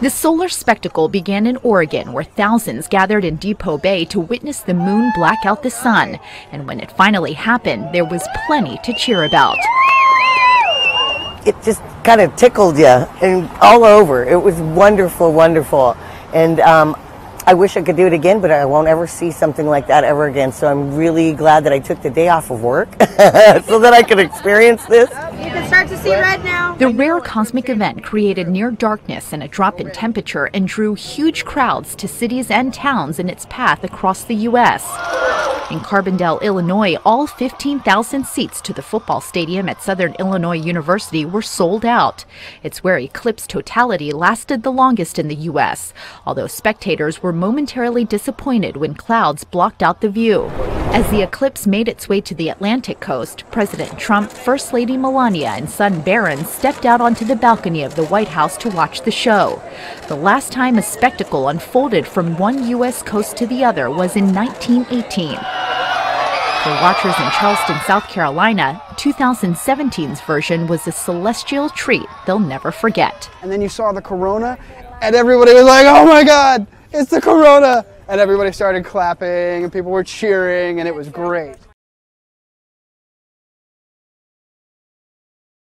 The solar spectacle began in Oregon, where thousands gathered in Depoe Bay to witness the moon black out the sun. And when it finally happened, there was plenty to cheer about. It just kind of tickled you and all over. It was wonderful, wonderful. And um, I wish I could do it again, but I won't ever see something like that ever again. So I'm really glad that I took the day off of work so that I could experience this. You can start to see red now. The rare cosmic event created near darkness and a drop in temperature and drew huge crowds to cities and towns in its path across the U.S. In Carbondale, Illinois, all 15,000 seats to the football stadium at Southern Illinois University were sold out. It's where eclipse totality lasted the longest in the U.S., although spectators were momentarily disappointed when clouds blocked out the view. As the eclipse made its way to the Atlantic coast, President Trump, First Lady Melania, and son Barron stepped out onto the balcony of the White House to watch the show. The last time a spectacle unfolded from one U.S. coast to the other was in 1918. For watchers in Charleston, South Carolina, 2017's version was a celestial treat they'll never forget. And then you saw the corona, and everybody was like, oh my God, it's the corona! And everybody started clapping, and people were cheering, and it was great.